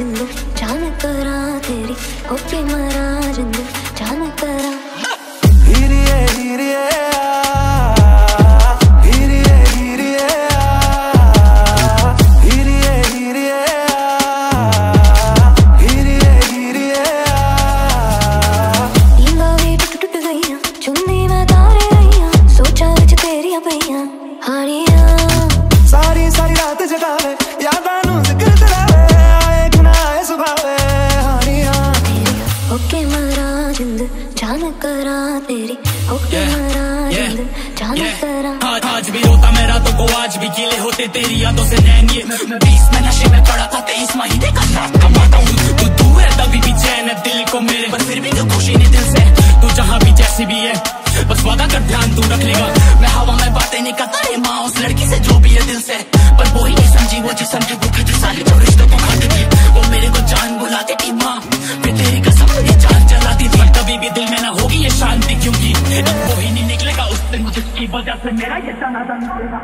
जिंदू जान करा तेरी ओके मरा जिंदू जान करा। धीरे धीरे सारी सारी रात जगा ले यादा तेरी आज आज भी रोता मेरा तो को आज भी गीले होते तेरी यादों से नैन। ये बीस में नशे में पड़ा था तेईस महीने का रात कमाता हूँ। तू तू है तभी भी चैन है दिल को मेरे पर फिर भी जो खुशी नहीं दिल से। तू जहाँ भी जैसी भी है बस वादा कर ध्यान तू रख लेगा। मैं हवा में बातें नहीं करता ये माँ उस लड़की से जो भी है दिल से। पर वो ही नहीं समझी वो जिसम वजह से मेरा ये तना निकलेगा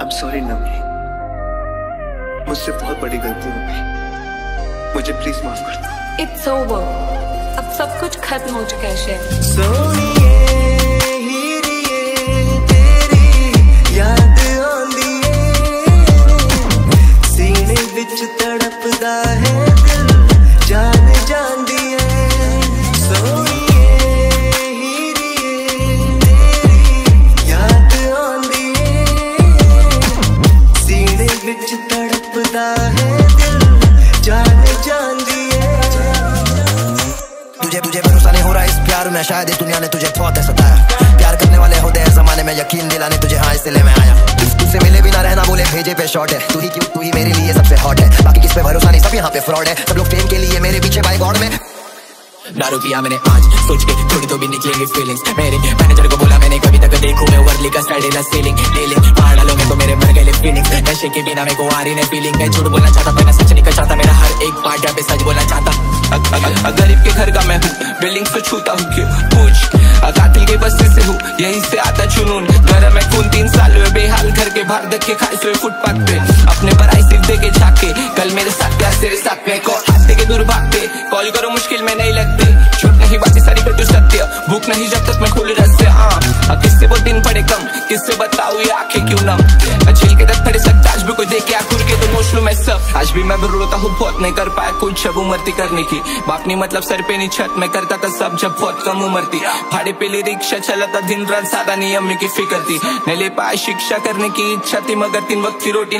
I'm sorry Nami. मुझसे बहुत बड़ी गलती हो गई। मुझे प्लीज़ माफ़ कर दो। इट्स ओवर अब सब कुछ खत्म हो चुका है शेर। सोनिए। तुझे भरोसा नहीं हो रहा, इस प्यार में शायद इस दुनिया ने तुझे बहुत है सताया प्यार करने वाले होते हैं, जमाने में यकीन दिलाने, तुझे हाँ इसलिए मैं आया। तुझसे मिले भी ना रहना बोले, भेजे पे शॉर्ट है। तू ही क्यों, तू ही मेरे लिए सबसे हॉट है। बाकी किस पे भरोसा नहीं, सब यहाँ पे फ्रॉड है। सब लोग फेम के लिए मेरे पीछे गॉड में। दारू पिया मैंने आज, सोच के थोड़ी तो भी निकलेंगे फीलिंग्स मेरे मैनेजर को बोला, मैंने कभी तक देखू मैं वर्ली का स्टाइल सीलिंग ले पहाड़ डालो मेरे को, मेरे मर गए फीलिंग्स नशे के बिना मेरे को आ रही फीलिंग मैं झूठ बोलना चाहता, पर सच नहीं चाहता बिल्डिंग से छूता हूँ क्यों? पूछ। कातिल के बस्ती से हूँ, यहीं से आता जुनून। घर में खून तीन साल हुए, बेहाल घर के बाहर देख के खाए, सोए फुटपाथ पे। अपने पराई सिर्फ़ दे के झाके, कल मेरे साथ प्यार, तेरे साथ में को हाथ के दूर भागते। कॉल करो मुश्किल में नहीं लगते। झूठ नहीं बातें सारी तू सत्य। भूख नहीं जब तक मैं खुल रस्ते हाँ। किससे वो दिन पड़े कम? किससे बताऊँ ये आँखें क्यों नम? झील भी मैं रोता हूँ बहुत, नहीं कर पाया कुछ अब उमरती करने की। बाप नहीं मतलब सर पे नहीं छत, में करता था सब जब बहुत कम उम्र थी। भाड़े पे ले रिक्शा चलाता, दिन रात सादा नहीं अम्मी की फ़िक्र थी। नहीं ले पाया शिक्षा करने की इच्छा थी, मगर तीन वक्त की रोटी